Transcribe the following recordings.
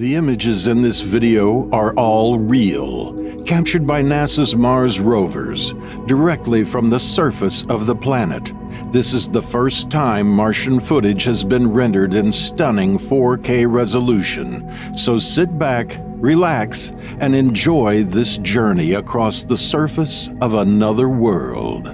The images in this video are all real, captured by NASA's Mars rovers, directly from the surface of the planet. This is the first time Martian footage has been rendered in stunning 4K resolution, so sit back, relax, and enjoy this journey across the surface of another world.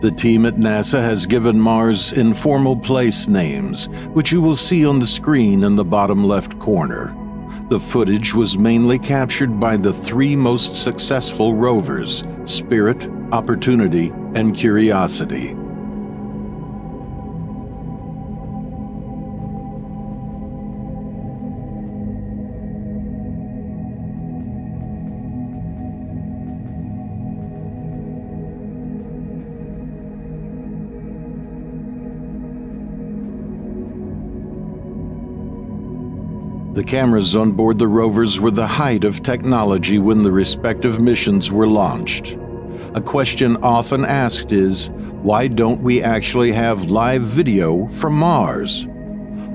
The team at NASA has given Mars informal place names, which you will see on the screen in the bottom left corner. The footage was mainly captured by the three most successful rovers Spirit, Opportunity, and Curiosity. The cameras on board the rovers were the height of technology when the respective missions were launched. A question often asked is, why don't we actually have live video from Mars?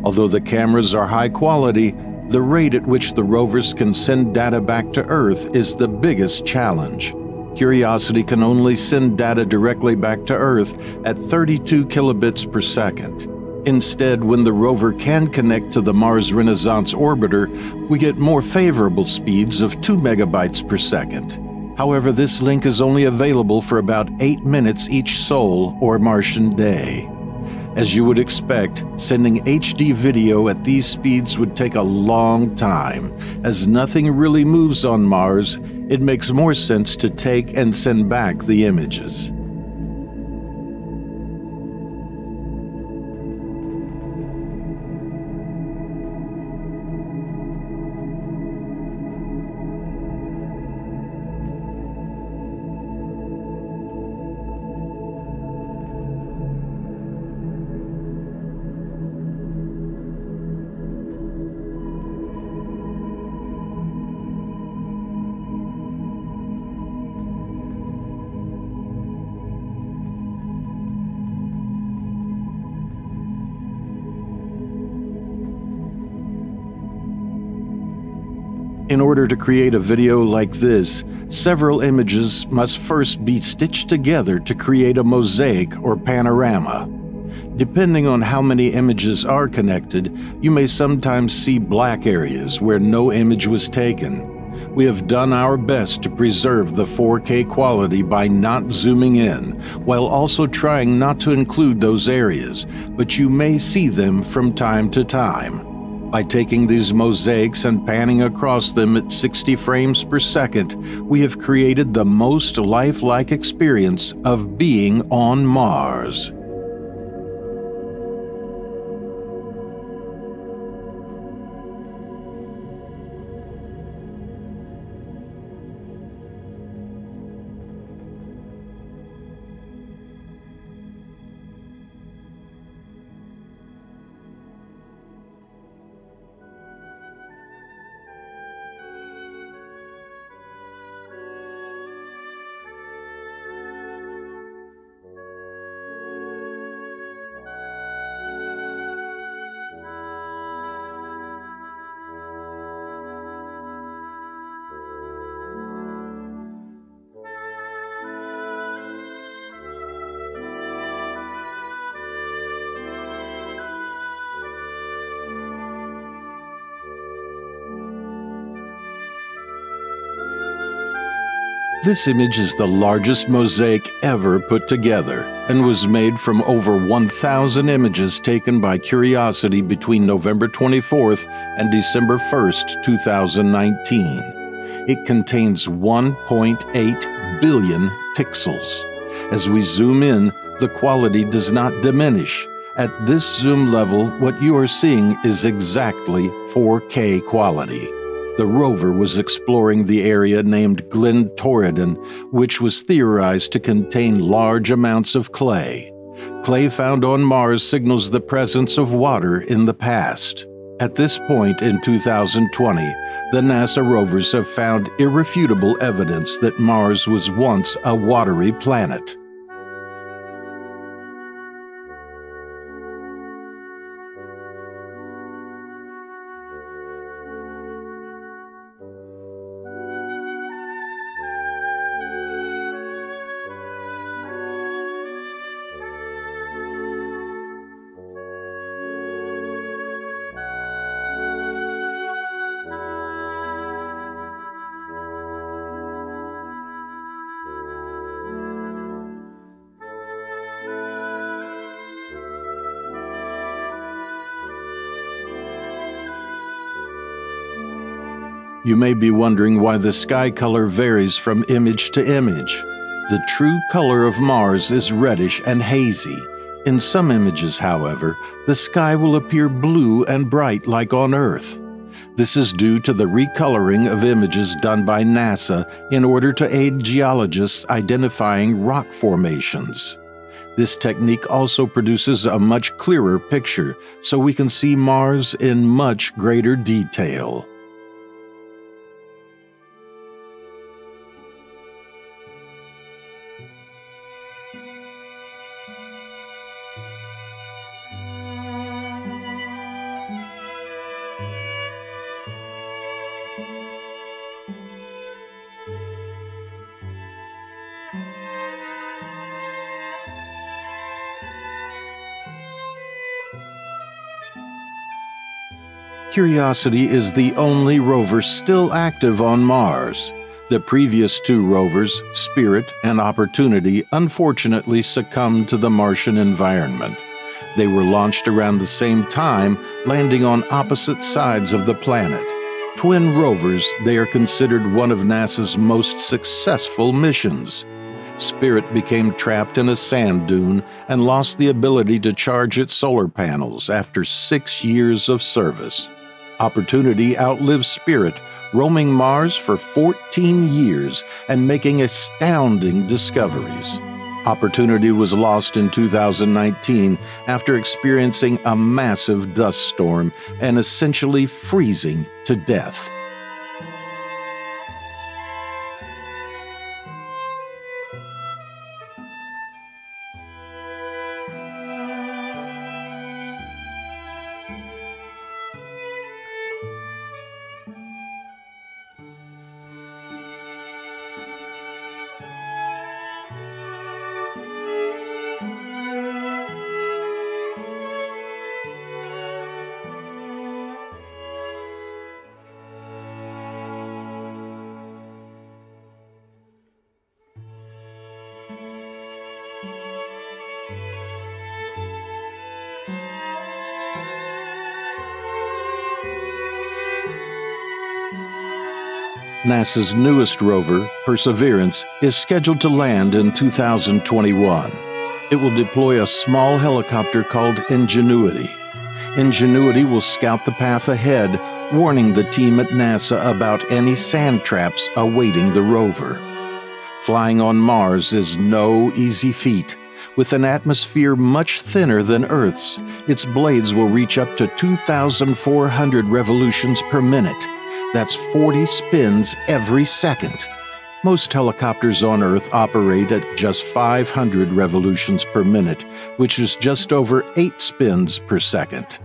Although the cameras are high quality, the rate at which the rovers can send data back to Earth is the biggest challenge. Curiosity can only send data directly back to Earth at 32 kilobits per second. Instead, when the rover can connect to the Mars Reconnaissance orbiter, we get more favorable speeds of 2 megabytes per second. However, this link is only available for about 8 minutes each sol or Martian day. As you would expect, sending HD video at these speeds would take a long time. As nothing really moves on Mars, it makes more sense to take and send back the images. In order to create a video like this, several images must first be stitched together to create a mosaic or panorama. Depending on how many images are connected, you may sometimes see black areas where no image was taken. We have done our best to preserve the 4K quality by not zooming in, while also trying not to include those areas, but you may see them from time to time. By taking these mosaics and panning across them at 60 frames per second, we have created the most lifelike experience of being on Mars. This image is the largest mosaic ever put together and was made from over 1,000 images taken by Curiosity between November 24th and December 1st, 2019. It contains 1.8 billion pixels. As we zoom in, the quality does not diminish. At this zoom level, what you are seeing is exactly 4K quality. The rover was exploring the area named Glen Torridon, which was theorized to contain large amounts of clay. Clay found on Mars signals the presence of water in the past. At this point in 2020, the NASA rovers have found irrefutable evidence that Mars was once a watery planet. You may be wondering why the sky color varies from image to image. The true color of Mars is reddish and hazy. In some images, however, the sky will appear blue and bright like on Earth. This is due to the recoloring of images done by NASA in order to aid geologists identifying rock formations. This technique also produces a much clearer picture, so we can see Mars in much greater detail. Curiosity is the only rover still active on Mars. The previous two rovers, Spirit and Opportunity, unfortunately succumbed to the Martian environment. They were launched around the same time, landing on opposite sides of the planet. Twin rovers, they are considered one of NASA's most successful missions. Spirit became trapped in a sand dune and lost the ability to charge its solar panels after six years of service. Opportunity outlives Spirit, roaming Mars for 14 years and making astounding discoveries. Opportunity was lost in 2019 after experiencing a massive dust storm and essentially freezing to death. NASA's newest rover, Perseverance, is scheduled to land in 2021. It will deploy a small helicopter called Ingenuity. Ingenuity will scout the path ahead, warning the team at NASA about any sand traps awaiting the rover. Flying on Mars is no easy feat. With an atmosphere much thinner than Earth's, its blades will reach up to 2,400 revolutions per minute that's 40 spins every second. Most helicopters on Earth operate at just 500 revolutions per minute, which is just over 8 spins per second.